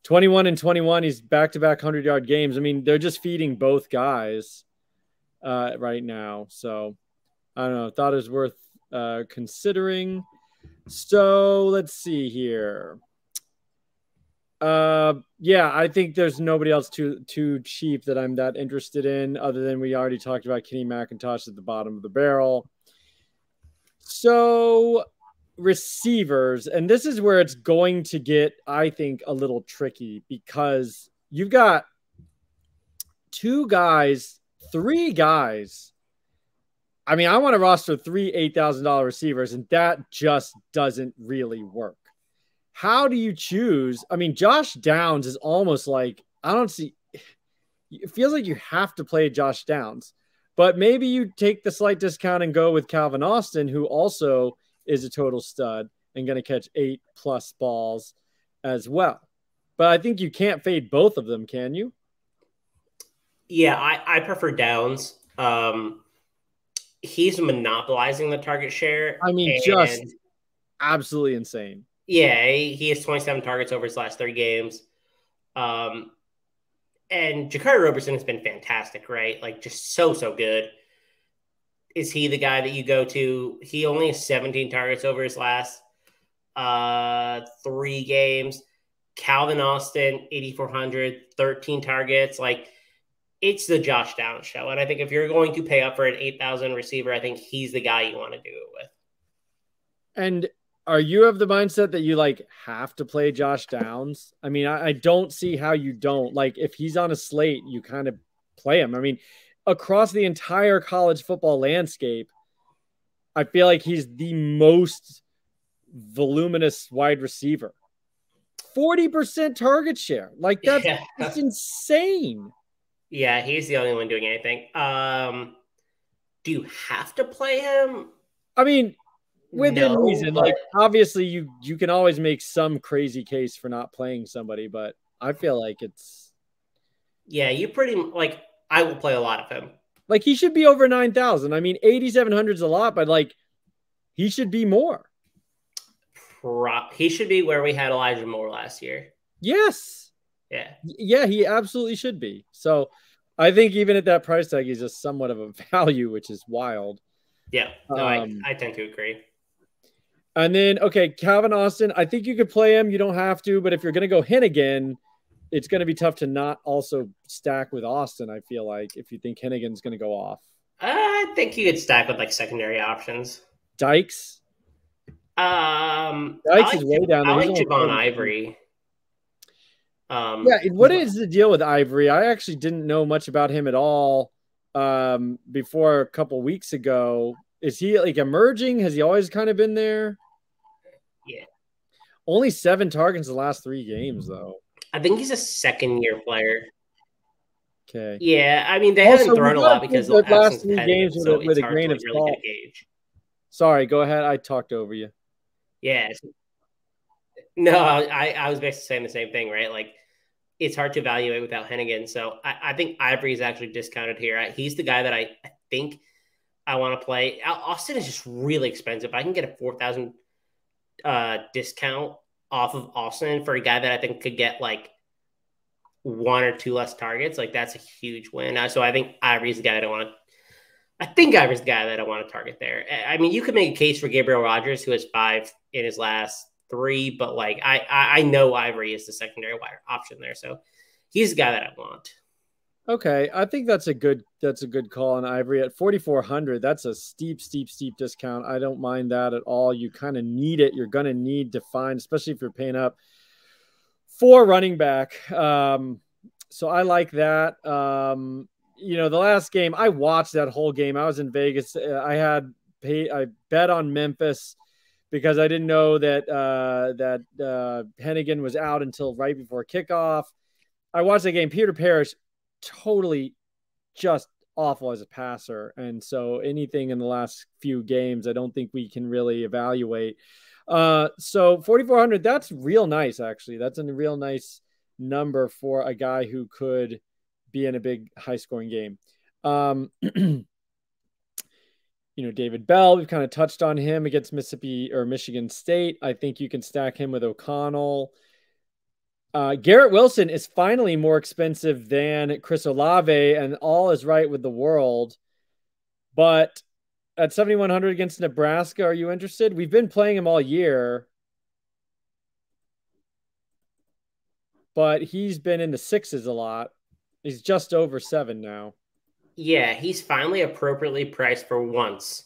21 and 21, he's back to back 100 yard games. I mean, they're just feeding both guys uh, right now. So I don't know. Thought it was worth uh, considering. So let's see here. Uh, yeah, I think there's nobody else too too cheap that I'm that interested in, other than we already talked about Kenny McIntosh at the bottom of the barrel. So receivers, and this is where it's going to get, I think, a little tricky because you've got two guys, three guys. I mean, I want to roster three eight thousand dollar receivers, and that just doesn't really work how do you choose? I mean, Josh Downs is almost like I don't see. It feels like you have to play Josh Downs, but maybe you take the slight discount and go with Calvin Austin, who also is a total stud and going to catch eight plus balls as well. But I think you can't fade both of them, can you? Yeah, I, I prefer Downs. Um, he's monopolizing the target share. I mean, and... just absolutely insane. Yeah, he has 27 targets over his last three games. Um, and Jaquarii Roberson has been fantastic, right? Like just so, so good. Is he the guy that you go to? He only has 17 targets over his last uh, three games. Calvin Austin, 8,400, 13 targets. Like it's the Josh Downs show. And I think if you're going to pay up for an 8,000 receiver, I think he's the guy you want to do it with. And are you of the mindset that you like have to play Josh Downs? I mean, I, I, don't see how you don't. Like, if he's on a slate, you kind of play him. I mean, across the entire college football landscape, I feel like he's the most voluminous wide receiver. 40% target share. Like, that's, yeah. that's insane. Yeah, he's the only one doing anything. Um, do you have to play him? I mean, within no, reason. But... Like obviously, you you can always make some crazy case for not playing somebody, but I feel like it's yeah, you pretty like I will play a lot of him. Like he should be over 9,000. I mean, 8,700 is a lot, but like he should be more. Pro- He should be where we had Elijah Moore last year. Yes. Yeah. Yeah, he absolutely should be. So I think even at that price tag, he's just somewhat of a value, which is wild. Yeah. No, um, I, I tend to agree. And then, okay, Calvin Austin, I think you could play him. You don't have to, but if you're going to go Henigan, it's going to be tough to not also stack with Austin. I feel like if you think Henigan's going to go off, I think you could stack with like secondary options. Dykes. Um, Dykes like, is way down there. I like Javon Ivory. Um, yeah, what is the deal with Ivory? I actually didn't know much about him at all um, before a couple weeks ago. Is he like emerging? Has he always kind of been there? Only seven targets in the last three games, though. I think he's a second year player. Okay. Yeah, I mean they also, haven't thrown a lot because the last three games so with, with a grain of really salt. Sorry, go ahead. I talked over you. Yeah. No, I, I was basically saying the same thing, right? Like it's hard to evaluate without Henigan. So I, I think Ivory is actually discounted here. He's the guy that I think I want to play. Austin is just really expensive. I can get a four thousand uh, discount off of Austin for a guy that I think could get like one or two less targets. Like that's a huge win. Uh, so I think Ivory's the guy that I want. I think Ivory's the guy that I want to target there. I mean, you could make a case for Gabriel Rogers, who has five in his last three, but like I I know Ivory is the secondary wire option there, so he's the guy that I want. Okay, I think that's a good that's a good call on Ivory at 4400. That's a steep steep steep discount. I don't mind that at all. You kind of need it. You're going to need to find especially if you're paying up for running back. Um so I like that. Um you know, the last game I watched that whole game. I was in Vegas. I had pay I bet on Memphis because I didn't know that uh, that uh, Henigan was out until right before kickoff. I watched the game. Peter Parrish, totally just awful as a passer, and so anything in the last few games, I don't think we can really evaluate. Uh, so 4400, that's real nice. Actually, that's a real nice number for a guy who could be in a big high scoring game. Um, you know, David Bell, we've kind of touched on him against Mississippi or Michigan State. I think you can stack him with O'Connell. Uh, Garrett Wilson is finally more expensive than Chris Olave, and all is right with the world. But at 7,100 against Nebraska, are you interested? We've been playing him all year, but he's been in the sixes a lot. He's just over seven now. Yeah, he's finally appropriately priced for once.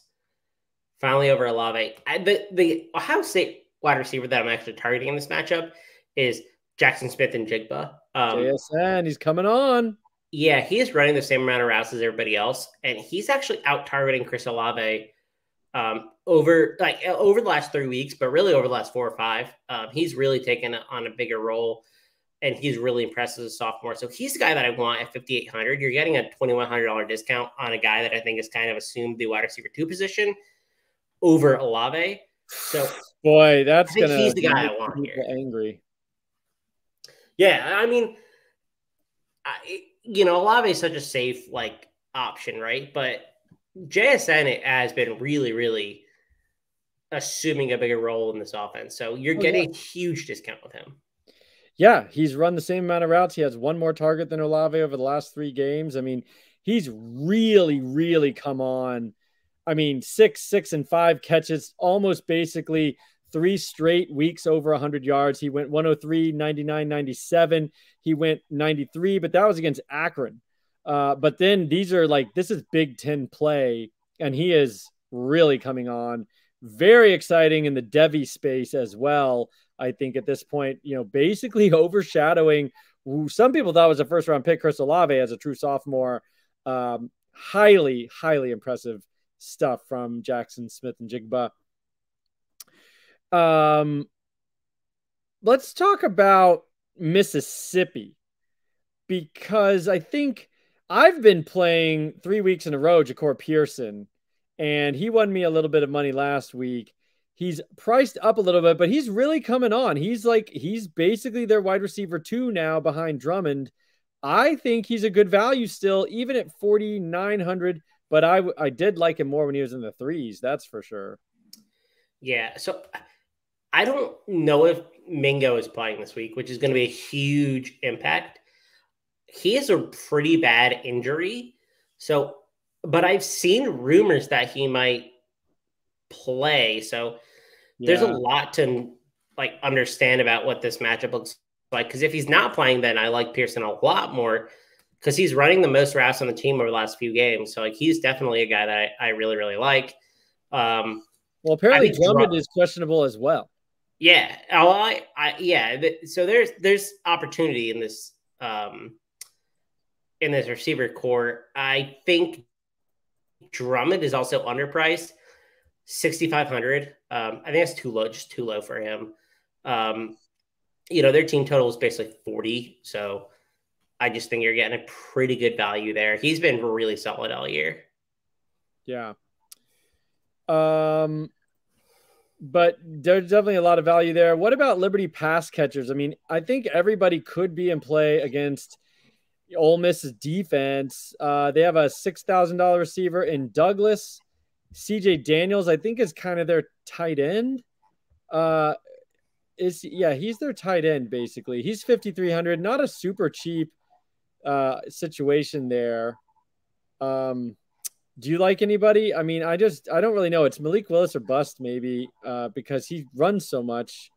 Finally over Olave. The the Ohio State wide receiver that I'm actually targeting in this matchup is Jaxon Smith-Njigba. Um, JSN, he's coming on. Yeah, he is running the same amount of routes as everybody else, and he's actually out targeting Chris Olave um, over like over the last three weeks, but really over the last four or five. Um, he's really taken on a bigger role and he's really impressed as a sophomore. So he's the guy that I want at 5,800. You're getting a $2,100 discount on a guy that I think is kind of assumed the wide receiver two position over Olave. So, boy, that's gonna he's the guy I want here. Angry. Yeah, I mean, I, you know, Olave is such a safe like option, right? But JSN has been really, really assuming a bigger role in this offense. So you're oh, getting yeah. a huge discount with him. Yeah, he's run the same amount of routes. He has one more target than Olave over the last three games. I mean, he's really, really come on. I mean, six, six, and five catches, almost basically three straight weeks over 100 yards. He went 103, 99, 97. He went 93, but that was against Akron. Uh, but then these are like, this is Big Ten play, and he is really coming on. Very exciting in the Devy space as well. I think at this point, you know, basically overshadowing some people thought was a first round pick, Chris Olave, as a true sophomore. Um, highly, highly impressive stuff from Jaxon Smith-Njigba. Um, let's talk about Mississippi because I think I've been playing three weeks in a row, Jahcour Pearson, and he won me a little bit of money last week he's priced up a little bit, but he's really coming on. He's like he's basically their wide receiver two now behind Drummond. I think he's a good value still, even at 4,900. But I, I did like him more when he was in the threes. That's for sure. Yeah. So I don't know if Mingo is playing this week, which is going to be a huge impact. He has a pretty bad injury. So, but I've seen rumors that he might play. So yeah. there's a lot to like understand about what this matchup looks like. Because if he's not playing, then I like Pearson a lot more because he's running the most routes on the team over the last few games. So like he's definitely a guy that I, I really really like. Um, well, apparently Drummond is questionable as well. Yeah. I, I yeah. So there's there's opportunity in this um in this receiver core. I think Drummond is also underpriced, sixty five hundred. Um, I think that's too low, just too low for him. Um, you know, their team total is basically forty, so I just think you're getting a pretty good value there. He's been really solid all year. Yeah. Um, but there's definitely a lot of value there. What about Liberty pass catchers? I mean, I think everybody could be in play against Ole Miss's defense. Uh, they have a six thousand dollar receiver in Douglas. CJ Daniels, I think, is kind of their tight end. Uh, is yeah, he's their tight end basically. He's fifty three hundred, not a super cheap uh, situation there. Um, do you like anybody? I mean, I just I don't really know. It's Malik Willis or bust maybe uh, because he runs so much.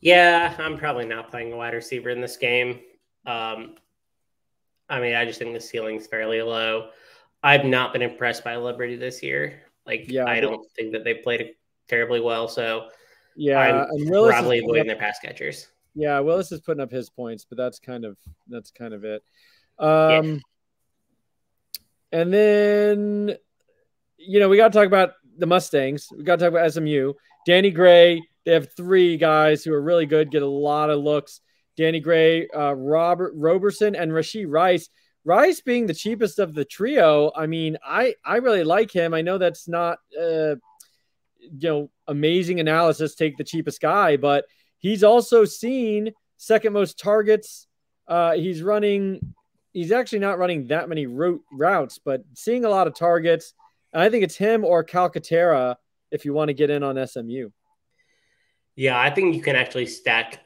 Yeah, I'm probably not playing a wide receiver in this game. Um, I mean, I just think the ceiling's fairly low. I've not been impressed by Liberty this year. Like, yeah, I don't think that they played terribly well. So, yeah, I'm and Willis probably avoiding up, their pass catchers. Yeah, Willis is putting up his points, but that's kind of that's kind of it. Um, yeah. And then, you know, we got to talk about the Mustangs. We got to talk about SMU. Danny Gray. They have three guys who are really good, get a lot of looks. Danny Gray, uh, Robert Roberson, and Rashee Rice. Rice being the cheapest of the trio. I mean, I I really like him. I know that's not uh, you know amazing analysis. Take the cheapest guy, but he's also seen second most targets. Uh, he's running he's actually not running that many route routes, but seeing a lot of targets. And I think it's him or Calcaterra if you want to get in on SMU. Yeah, I think you can actually stack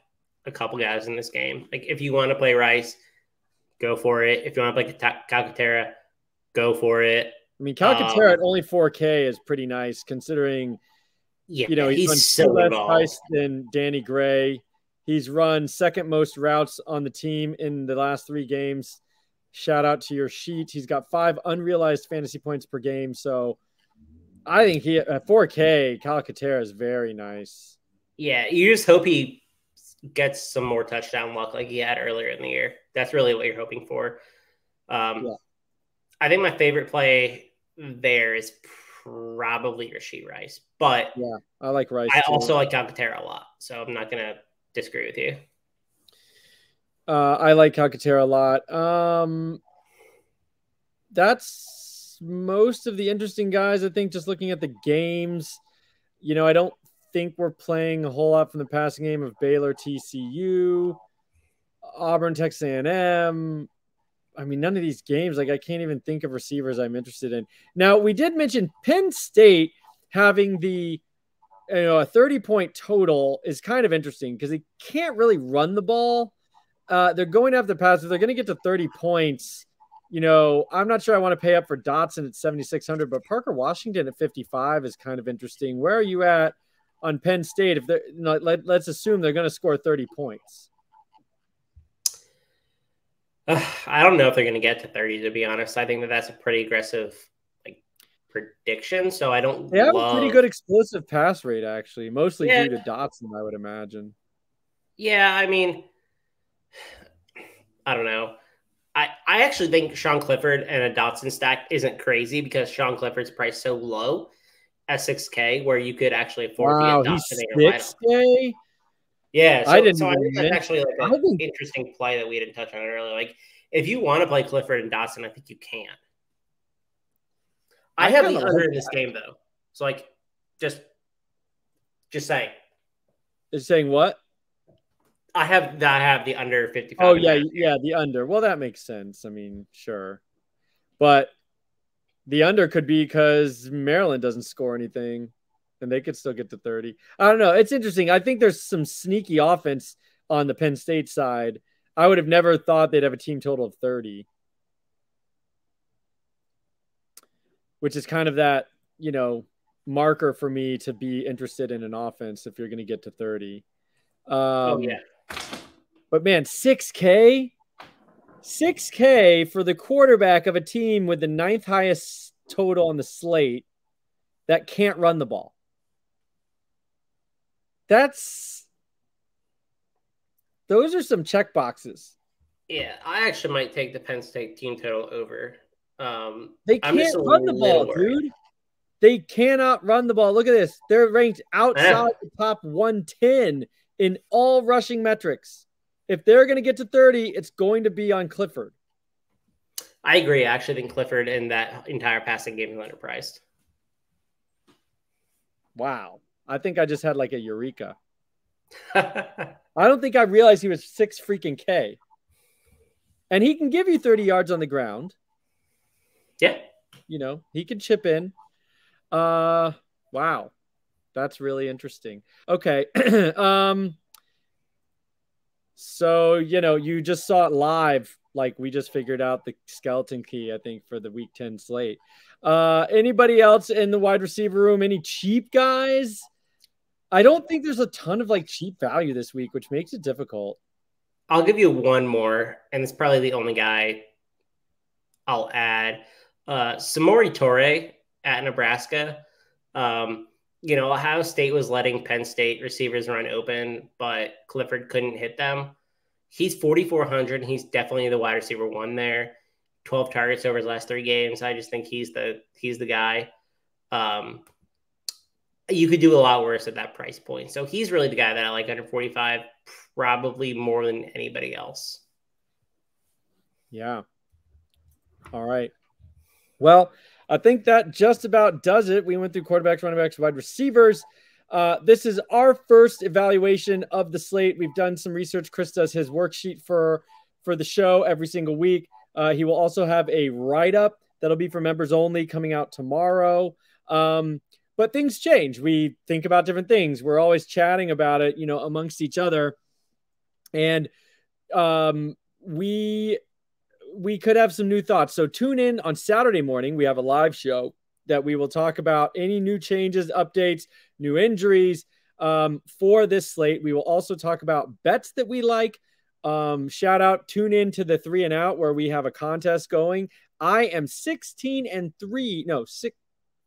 a couple guys in this game. Like if you want to play Rice, go for it. If you want to play Calcaterra, go for it. I mean, Calcaterra um, at only 4K is pretty nice considering, yeah, you know, he's, he's so less priced than Danny Gray. He's run second most routes on the team in the last three games. Shout out to your sheet. He's got five unrealized fantasy points per game. So I think he at 4K, Calcaterra is very nice. Yeah, you just hope he gets some more touchdown luck like he had earlier in the year. That's really what you're hoping for. Um, yeah. I think my favorite play there is probably Rashee Rice, but yeah, I like Rice. I too. also like Calcaterra a lot, so I'm not gonna disagree with you. Uh, I like Calcaterra a lot. Um, that's most of the interesting guys. I think just looking at the games, you know, I don't think we're playing a whole lot from the passing game of Baylor, TCU, Auburn, Texas A&M. I mean, none of these games, like I can't even think of receivers I'm interested in. Now, we did mention Penn State having the you know a 30 point total is kind of interesting because they can't really run the ball uh, they're going after pass. If they're going to get to 30 points, you know, I'm not sure I want to pay up for Dotson at 7,600, but Parker Washington at 55 is kind of interesting. Where are you at on Penn State? If they're, you know, let, let's assume they're going to score 30 points. Uh, I don't know if they're going to get to 30, to be honest. I think that that's a pretty aggressive like prediction. So I don't. They have love... a pretty good explosive pass rate, actually, mostly yeah. due to Dotson, I would imagine. Yeah, I mean, I don't know. I, I actually think Sean Clifford and a Dotson stack isn't crazy because Sean Clifford's price so low at 6K where you could actually afford wow, to get Dotson 6K? Yeah, so, I didn't so I think that's actually like an interesting play that we didn't touch on earlier. Like, if you want to play Clifford and Dotson, I think you can. I, I have the under in this game though, so like, just, just saying. Is saying what? I have I have the under 55. Oh yeah, yeah, the under. Well, that makes sense. I mean, sure. But the under could be because Maryland doesn't score anything and they could still get to 30. I don't know. It's interesting. I think there's some sneaky offense on the Penn State side. I would have never thought they'd have a team total of 30, which is kind of that, you know, marker for me to be interested in an offense if you're going to get to 30. Um, oh, yeah. But man, 6K, 6K for the quarterback of a team with the ninth highest total on the slate that can't run the ball. That's those are some check boxes. Yeah, I actually might take the Penn State team total over. Um, they can't run the ball, worried. dude. They cannot run the ball. Look at this. They're ranked outside the top 110 in all rushing metrics. If they're going to get to 30, it's going to be on Clifford. I agree. I actually think Clifford and that entire passing game is underpriced. Wow. I think I just had like a eureka. I don't think I realized he was six freaking K. And he can give you 30 yards on the ground. Yeah. You know, he can chip in. Uh wow. That's really interesting. Okay. um so, you know, you just saw it live. Like we just figured out the skeleton key, I think, for the week 10 slate. Uh anybody else in the wide receiver room? Any cheap guys? I don't think there's a ton of like cheap value this week, which makes it difficult. I'll give you one more, and it's probably the only guy I'll add. Uh, Samori Toure at Nebraska. Um, you know, Ohio State was letting Penn State receivers run open, but Clifford couldn't hit them. He's 4,400. He's definitely the wide receiver one there. 12 targets over his last three games. I just think he's the he's the guy. Um, you could do a lot worse at that price point. So he's really the guy that I like under 45, probably more than anybody else. Yeah. All right. Well, I think that just about does it. We went through quarterbacks, running backs, wide receivers. Uh, this is our first evaluation of the slate. We've done some research. Chris does his worksheet for for the show every single week. Uh, he will also have a write up that'll be for members only coming out tomorrow. Um, but things change. We think about different things. We're always chatting about it, you know, amongst each other. And um, we we could have some new thoughts. So tune in on Saturday morning. We have a live show that we will talk about any new changes, updates, new injuries um, for this slate. We will also talk about bets that we like. Um, shout out, tune in to the three and out where we have a contest going. I am 16 and three, no, six,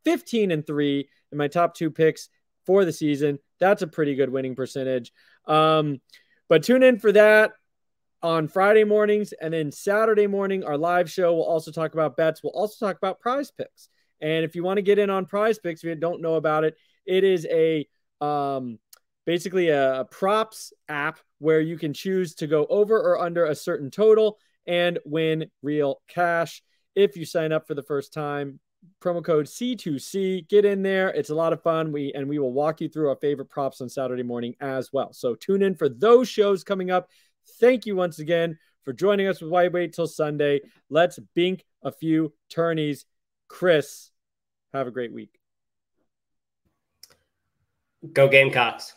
15 and three in my top two picks for the season. That's a pretty good winning percentage. Um, but tune in for that on Friday mornings. And then Saturday morning, our live show, we'll also talk about bets. We'll also talk about prize picks. And if you want to get in on prize picks, if you don't know about it, it is a um, basically a, a props app where you can choose to go over or under a certain total and win real cash. If you sign up for the first time, promo code C2C. Get in there. It's a lot of fun. We and we will walk you through our favorite props on Saturday morning as well. So tune in for those shows coming up. Thank you once again for joining us with Why Wait Till Sunday. Let's bink a few tourneys. Chris, have a great week. Go Gamecocks.